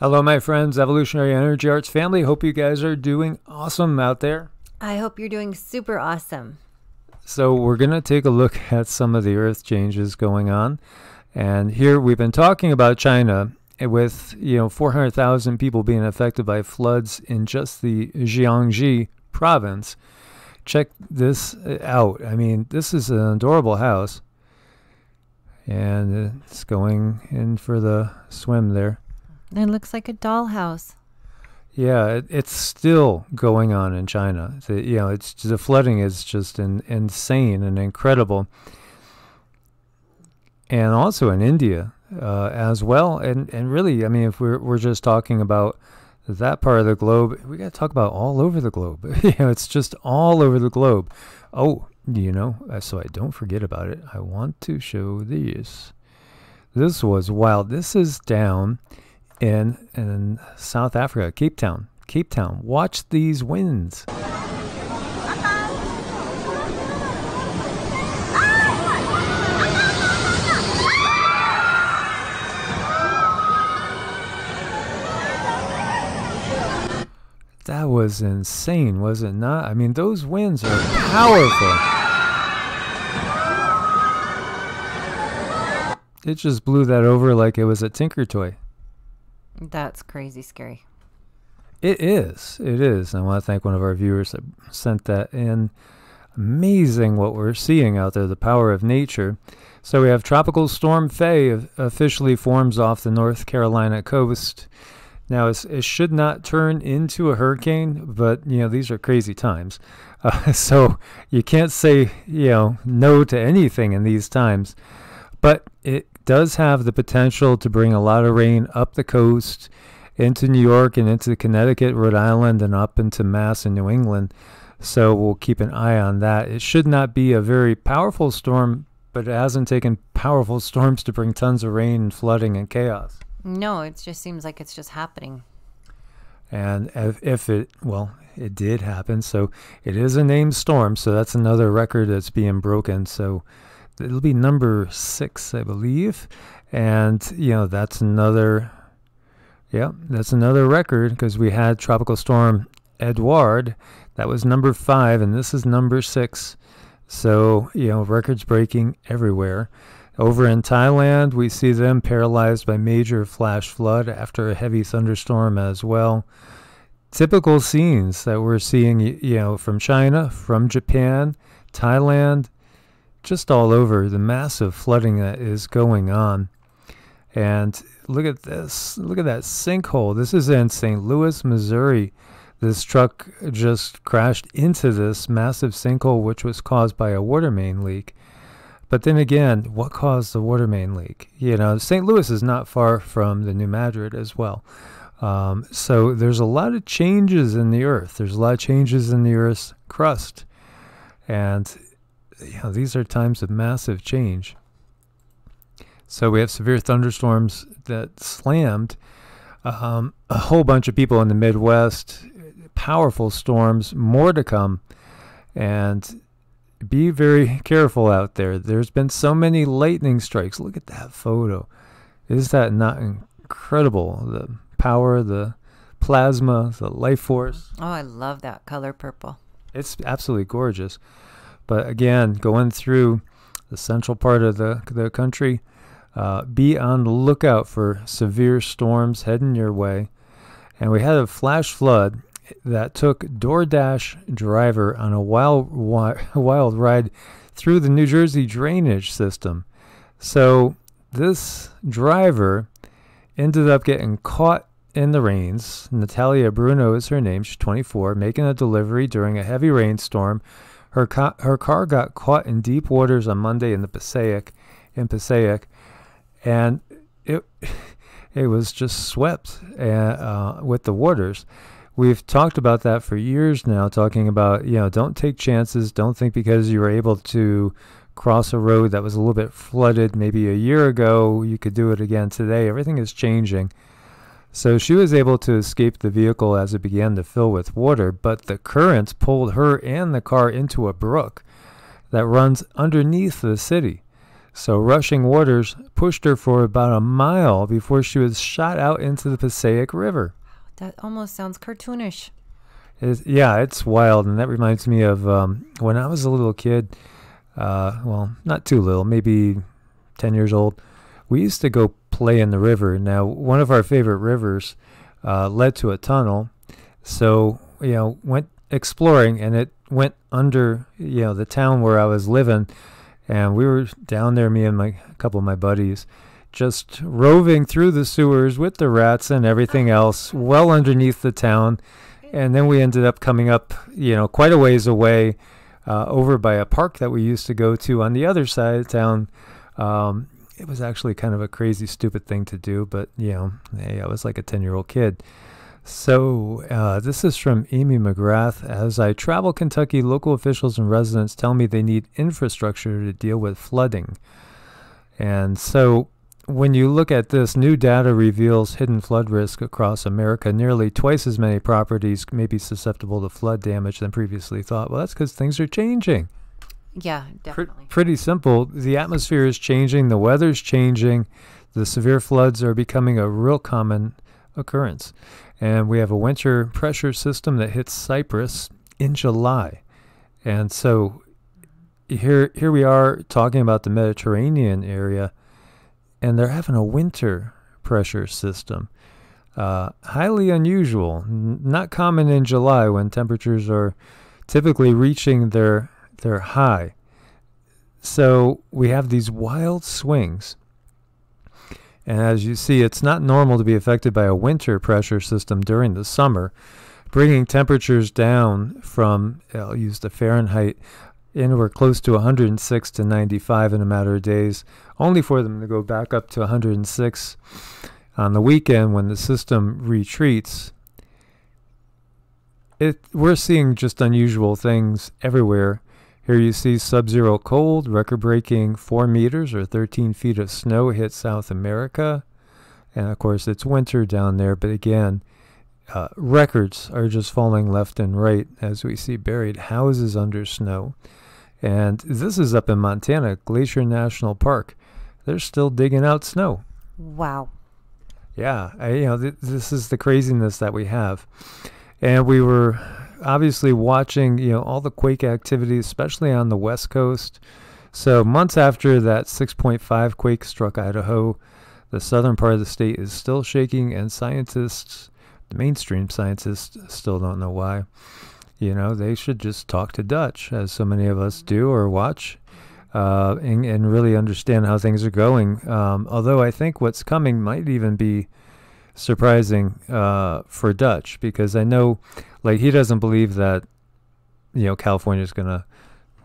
Hello, my friends, Evolutionary Energy Arts family. Hope you guys are doing awesome out there. I hope you're doing super awesome. So, we're going to take a look at some of the earth changes going on. And here we've been talking about China with, you know, 400,000 people being affected by floods in just the Jiangxi province. Check this uh, out. I mean, this is an adorable house. And it's going in for the swim there. It looks like a dollhouse. Yeah, it, it's still going on in China. The, you know, it's the flooding is just in, insane and incredible, and also in India uh, as well. And and really, I mean, if we're we're just talking about that part of the globe, we got to talk about all over the globe. you know, it's just all over the globe. Oh, you know, uh, so I don't forget about it. I want to show these. This was wild. This is down in in South Africa, Cape Town. Cape Town. Watch these winds. That was insane, was it not? I mean, those winds are powerful. It just blew that over like it was a Tinker toy. That's crazy scary. It is. It is. I want to thank one of our viewers that sent that in. Amazing what we're seeing out there, the power of nature. So we have Tropical Storm Fay officially forms off the North Carolina coast. Now it should not turn into a hurricane, but you know these are crazy times, uh, so you can't say you know no to anything in these times. But it does have the potential to bring a lot of rain up the coast into New York and into Connecticut, Rhode Island, and up into Mass and New England. So we'll keep an eye on that. It should not be a very powerful storm, but it hasn't taken powerful storms to bring tons of rain and flooding and chaos. No, it just seems like it's just happening. And if, if it, well, it did happen. So it is a named storm. So that's another record that's being broken. So it'll be number six, I believe. And, you know, that's another, yeah, that's another record because we had Tropical Storm Edward. That was number five, and this is number six. So, you know, records breaking everywhere. Over in Thailand, we see them paralyzed by major flash flood after a heavy thunderstorm as well. Typical scenes that we're seeing, you know, from China, from Japan, Thailand, just all over the massive flooding that is going on. And look at this. Look at that sinkhole. This is in St. Louis, Missouri. This truck just crashed into this massive sinkhole, which was caused by a water main leak. But then again, what caused the water main leak? You know, St. Louis is not far from the New Madrid as well. Um, so there's a lot of changes in the earth. There's a lot of changes in the earth's crust. And know, these are times of massive change. So we have severe thunderstorms that slammed um, a whole bunch of people in the Midwest. Powerful storms, more to come, and be very careful out there. There's been so many lightning strikes. Look at that photo. Is that not incredible? The power, the plasma, the life force. Oh, I love that color purple. It's absolutely gorgeous. But again, going through the central part of the, the country, uh, be on the lookout for severe storms heading your way. And we had a flash flood that took DoorDash driver on a wild, wild ride through the New Jersey drainage system. So this driver ended up getting caught in the rains. Natalia Bruno is her name. She's 24, making a delivery during a heavy rainstorm her, ca- her car got caught in deep waters on Monday in the Passaic, in Passaic, and it it was just swept uh, uh, with the waters. We've talked about that for years now, talking about you know don't take chances, don't think because you were able to cross a road that was a little bit flooded maybe a year ago you could do it again today. Everything is changing. So she was able to escape the vehicle as it began to fill with water, but the currents pulled her and the car into a brook that runs underneath the city. So rushing waters pushed her for about a mile before she was shot out into the Passaic River. That almost sounds cartoonish. It's, yeah, it's wild, and that reminds me of um, when I was a little kid. Uh, well, not too little, maybe ten years old. We used to go play in the river. Now, one of our favorite rivers uh, led to a tunnel, so you know went exploring, and it went under you know the town where I was living, and we were down there, me and my a couple of my buddies, just roving through the sewers with the rats and everything else, well underneath the town, and then we ended up coming up, you know, quite a ways away, uh, over by a park that we used to go to on the other side of town. Um, it was actually kind of a crazy, stupid thing to do, but you know, hey, I was like a ten-year-old kid. So, uh, this is from Amy McGrath. As I travel Kentucky, local officials and residents tell me they need infrastructure to deal with flooding. And so, when you look at this, new data reveals hidden flood risk across America. Nearly twice as many properties may be susceptible to flood damage than previously thought. Well, that's because things are changing. Yeah, definitely. pretty simple. The atmosphere is changing, the weather's changing, the severe floods are becoming a real common occurrence. And we have a winter pressure system that hits Cyprus in July. And so here here we are talking about the Mediterranean area and they're having a winter pressure system. Uh, highly unusual, n- not common in July when temperatures are typically reaching their their high. So we have these wild swings. And as you see, it's not normal to be affected by a winter pressure system during the summer, bringing temperatures down from, I'll use the Fahrenheit, anywhere close to 106 to 95 in a matter of days, only for them to go back up to 106 on the weekend when the system retreats. It, we're seeing just unusual things everywhere. Here you see sub-zero cold, record-breaking 4 meters or 13 feet of snow hit South America. And of course, it's winter down there, but again, uh, records are just falling left and right as we see buried houses under snow. And this is up in Montana, Glacier National Park. They're still digging out snow. Wow. Yeah, I, you know, th- this is the craziness that we have. And we were obviously watching, you know, all the quake activity, especially on the West Coast. So months after that 6.5 quake struck Idaho, the southern part of the state is still shaking, and scientists, the mainstream scientists, still don't know why. You know, they should just talk to Dutch, as so many of us do, or watch, uh, and, and really understand how things are going. Um, although I think what's coming might even be surprising uh, for Dutch, because I know, like, he doesn't believe that, you know, California is going to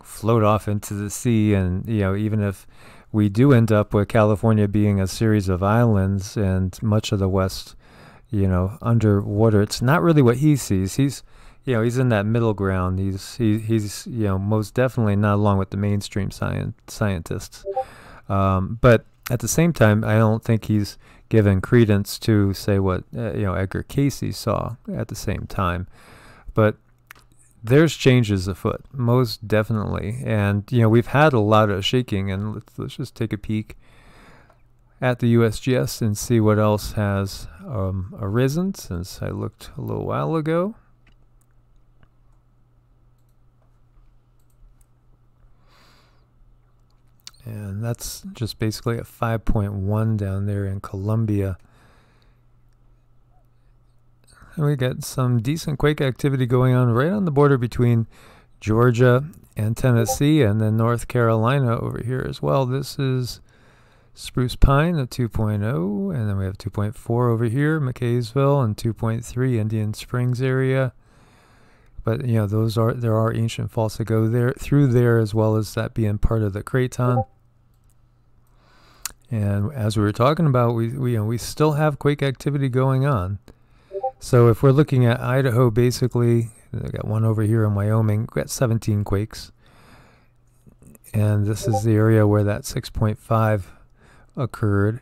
float off into the sea, and you know, even if we do end up with California being a series of islands and much of the West, you know, underwater. It's not really what he sees. He's, you know, he's in that middle ground. He's he, he's you know most definitely not along with the mainstream science scientists. Um, but at the same time, I don't think he's given credence to say what uh, you know Edgar Cayce saw at the same time. But there's changes afoot, most definitely. And, you know, we've had a lot of shaking, and let's, let's just take a peek at the USGS and see what else has um, arisen since I looked a little while ago. And that's just basically a 5.1 down there in Colombia. And we got some decent quake activity going on right on the border between Georgia and Tennessee, and then North Carolina over here as well. This is Spruce Pine at 2.0, and then we have 2.4 over here, McCaysville, and 2.3 Indian Springs area. But you know, those are there are ancient faults that go there through there, as well as that being part of the Craton. And as we were talking about, we we you know, we still have quake activity going on. So if we're looking at Idaho, basically, I got one over here in Wyoming. We got 17 quakes, and this is the area where that 6.5 occurred.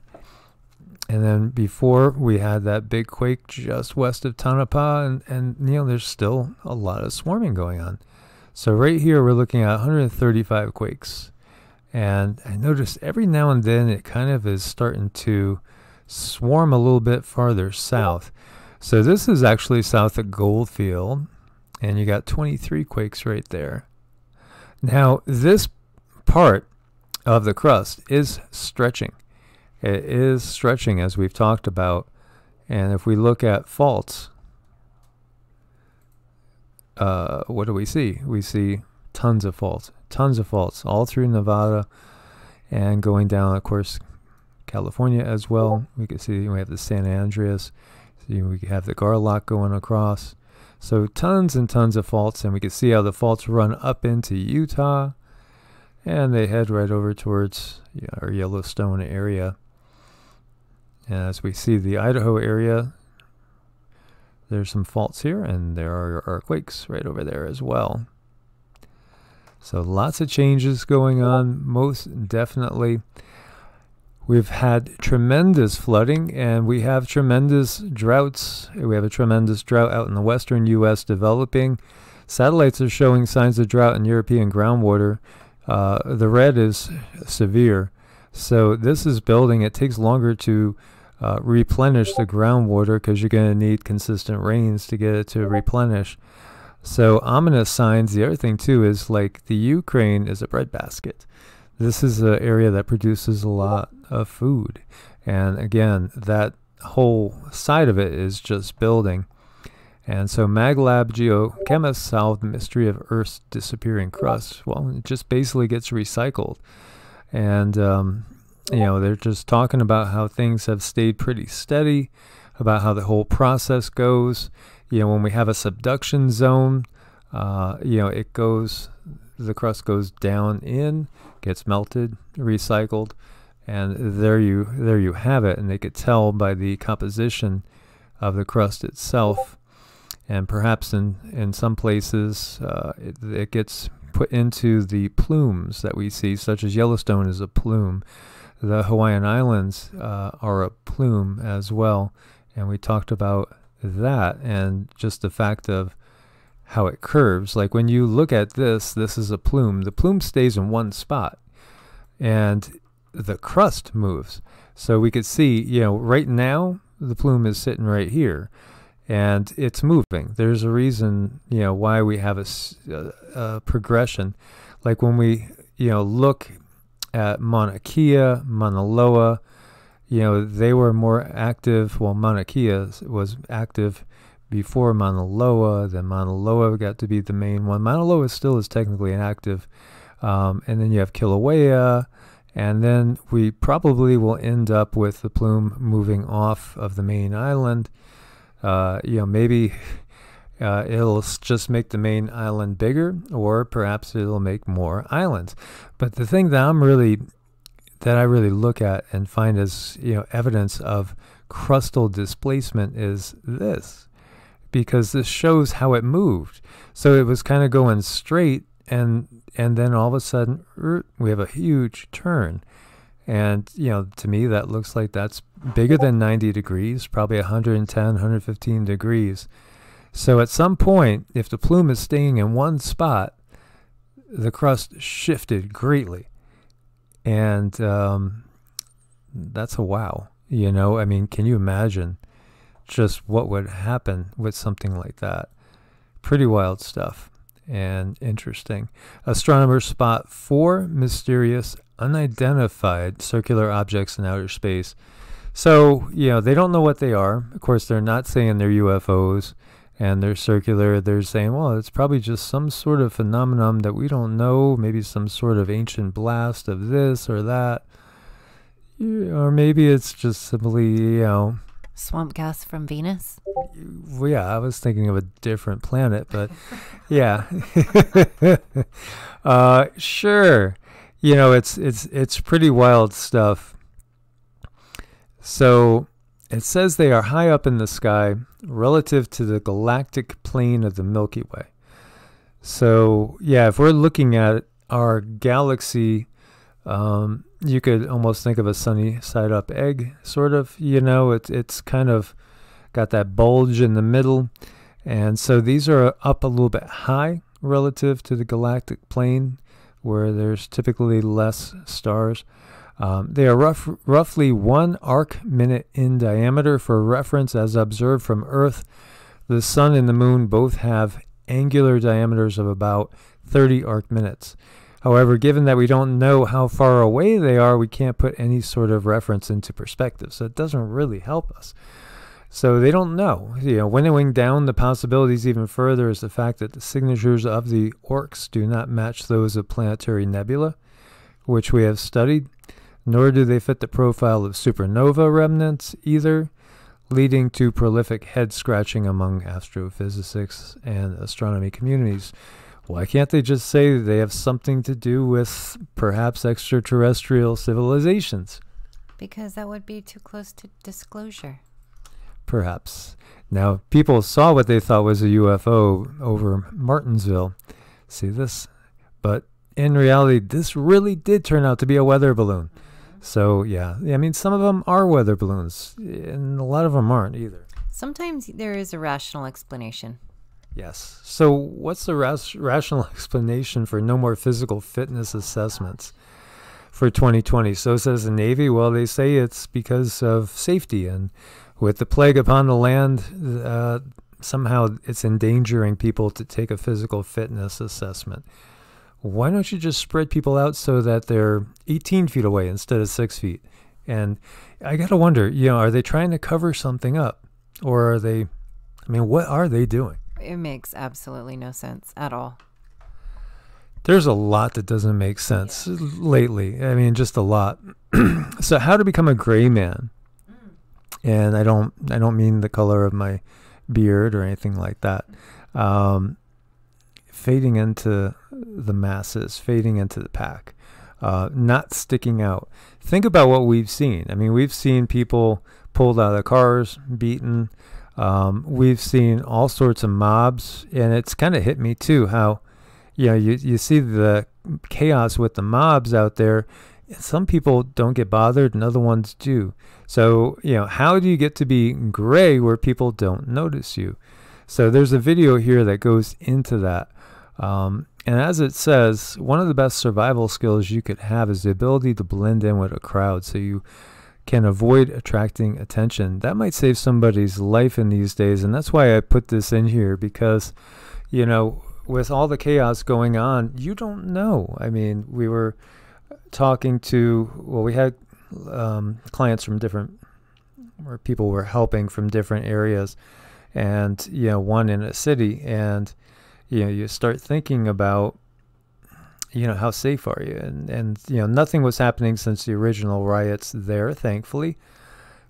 And then before we had that big quake just west of Tonopah, and, and you know there's still a lot of swarming going on. So right here we're looking at 135 quakes, And I noticed every now and then it kind of is starting to swarm a little bit farther south. So this is actually south of Goldfield, and you got 23 quakes right there. Now, this part of the crust is stretching. It is stretching as we've talked about. And if we look at faults, uh, what do we see? We see tons of faults, tons of faults all through Nevada and going down, of course, California as well. We can see we have the San Andreas. See, we have the Garlock going across. So tons and tons of faults, and we can see how the faults run up into Utah, and they head right over towards our Yellowstone area. As we see the Idaho area, there's some faults here, and there are, are quakes right over there as well. So lots of changes going on, most definitely. We've had tremendous flooding and we have tremendous droughts. We have a tremendous drought out in the western U.S. developing. Satellites are showing signs of drought in European groundwater. Uh, the red is severe. So this is building. It takes longer to uh, replenish the groundwater because you're going to need consistent rains to get it to replenish. So ominous signs. The other thing too is like the Ukraine is a breadbasket. This is an area that produces a lot of food, and again, that whole side of it is just building. And so MagLab geochemists solved the mystery of Earth's disappearing crust. Well, it just basically gets recycled. And um, you know, they're just talking about how things have stayed pretty steady, about how the whole process goes. You know, when we have a subduction zone, uh, you know, it goes, the crust goes down in, gets melted, recycled, and there you there you have it. And they could tell by the composition of the crust itself. And perhaps in, in some places, uh, it, it gets put into the plumes that we see, such as Yellowstone is a plume. The Hawaiian Islands uh, are a plume as well, and we talked about that and just the fact of how it curves. Like when you look at this, this is a plume. The plume stays in one spot, and the crust moves. So we could see, you know, right now the plume is sitting right here, and it's moving. There's a reason, you know, why we have a, a, a progression. Like when we, you know, look at Mauna Kea, Mauna Loa, you know, they were more active. Well, Mauna Kea was active before Mauna Loa. Then Mauna Loa got to be the main one. Mauna Loa still is technically inactive. Um, and then you have Kilauea. And then we probably will end up with the plume moving off of the main island. Uh, you know, maybe uh, it'll just make the main island bigger, or perhaps it'll make more islands. But the thing that I'm really that I really look at and find as you know evidence of crustal displacement is this, because this shows how it moved. So it was kind of going straight, and and then all of a sudden er, we have a huge turn. And, you know, to me, that looks like that's bigger than 90 degrees, probably 110, 115 degrees. So at some point, if the plume is staying in one spot, the crust shifted greatly. And um, that's a wow. You know, I mean, can you imagine just what would happen with something like that? Pretty wild stuff and interesting. Astronomers spot four mysterious, unidentified circular objects in outer space. So, you know, they don't know what they are. Of course, they're not saying they're UFOs and they're circular. They're saying, well, it's probably just some sort of phenomenon that we don't know, maybe some sort of ancient blast of this or that. Or maybe it's just simply, you know, swamp gas from Venus. Well, yeah, I was thinking of a different planet, but yeah. uh, sure. You know, it's it's it's pretty wild stuff. So, it says they are high up in the sky relative to the galactic plane of the Milky Way. So, yeah, if we're looking at our galaxy, um, you could almost think of a sunny side up egg, sort of. You know, it's it's kind of got that bulge in the middle. And so these are up a little bit high relative to the galactic plane, where there's typically less stars. Um, they are rough, roughly one arc minute in diameter. For reference, as observed from Earth, the Sun and the Moon both have angular diameters of about 30 arc minutes. However, given that we don't know how far away they are, we can't put any sort of reference into perspective. So it doesn't really help us. So they don't know. You know, winnowing down the possibilities even further is the fact that the signatures of the ORCs do not match those of planetary nebula, which we have studied, nor do they fit the profile of supernova remnants either, leading to prolific head scratching among astrophysicists and astronomy communities. Why can't they just say they have something to do with perhaps extraterrestrial civilizations? Because that would be too close to disclosure. Perhaps. Now, people saw what they thought was a UFO over Martinsville. See this? But in reality, this really did turn out to be a weather balloon. So, yeah, I mean, some of them are weather balloons, and a lot of them aren't either. Sometimes there is a rational explanation. Yes. So, what's the ras- rational explanation for no more physical fitness assessments for 2020? So says the Navy. Well, they say it's because of safety, and with the plague upon the land, uh, somehow it's endangering people to take a physical fitness assessment. Why don't you just spread people out so that they're 18 feet away instead of six feet? And I got to wonder, you know, are they trying to cover something up? Or are they, I mean, what are they doing? It makes absolutely no sense at all. There's a lot that doesn't make sense yeah. lately. I mean, just a lot. so, how to become a gray man? And I don't, I don't mean the color of my beard or anything like that. Um, fading into the masses, fading into the pack, uh, not sticking out. Think about what we've seen. I mean, we've seen people pulled out of cars, beaten, um, we've seen all sorts of mobs, and it's kind of hit me too how, you know, you, you see the chaos with the mobs out there. Some people don't get bothered, and other ones do. So, you know, how do you get to be gray where people don't notice you? So, there's a video here that goes into that. Um, and as it says, one of the best survival skills you could have is the ability to blend in with a crowd. So, you can avoid attracting attention. That might save somebody's life in these days. And that's why I put this in here because, you know, with all the chaos going on, you don't know. I mean, we were talking to, well, we had um, clients from different, where people were helping from different areas, and, you know, one in a city. And, you know, you start thinking about you know, how safe are you? And, and, you know, nothing was happening since the original riots there, thankfully.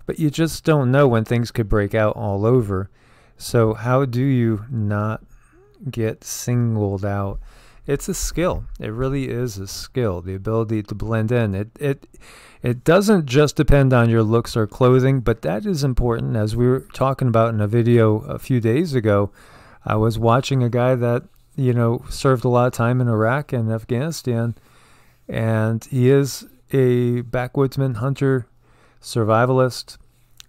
But you just don't know when things could break out all over. So, how do you not get singled out? It's a skill. It really is a skill. The ability to blend in. It it it doesn't just depend on your looks or clothing, but that is important. As we were talking about in a video a few days ago, I was watching a guy that you know, served a lot of time in Iraq and Afghanistan, and he is a backwoodsman, hunter, survivalist,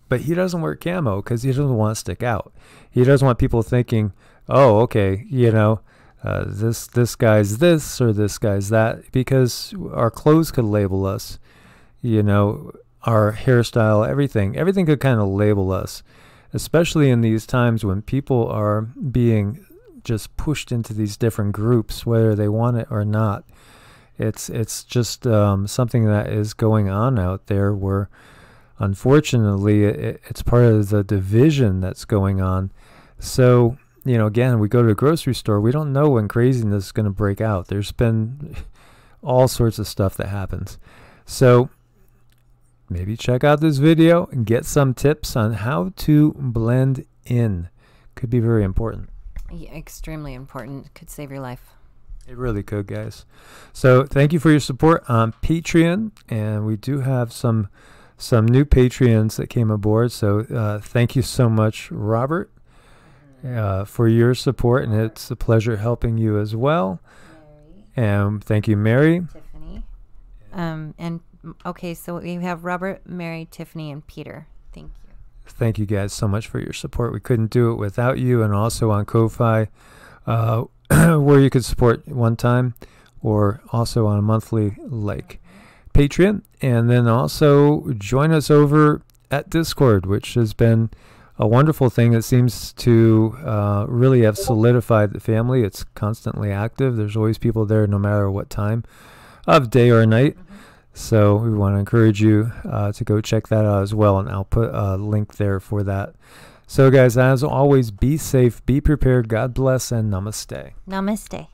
but he doesn't wear camo because he doesn't want to stick out. He doesn't want people thinking, "Oh, okay, you know, uh, this this guy's this or this guy's that," because our clothes could label us, you know, our hairstyle, everything, everything could kind of label us, especially in these times when people are being just pushed into these different groups, whether they want it or not. It's it's just um, something that is going on out there where, unfortunately, it, it's part of the division that's going on. So you know, again, we go to a grocery store. We don't know when craziness is going to break out. There's been all sorts of stuff that happens. So maybe check out this video and get some tips on how to blend in. Could be very important. Yeah, extremely important. Could save your life. It really could, guys. So thank you for your support on Patreon, and we do have some some new Patreons that came aboard. So uh, thank you so much, Robert, uh, for your support, and it's a pleasure helping you as well. Mary. And thank you, Mary. Tiffany. Um, and okay, so we have Robert, Mary, Tiffany, and Peter. Thank you. Thank you guys so much for your support. We couldn't do it without you, and also on Ko-fi, uh, where you could support one time or also on a monthly like Patreon. And then also join us over at Discord, which has been a wonderful thing. It seems to uh, really have solidified the family. It's constantly active. There's always people there, no matter what time of day or night. So we want to encourage you uh, to go check that out as well, and I'll put a link there for that. So, guys, as always, be safe, be prepared. God bless, and namaste. Namaste.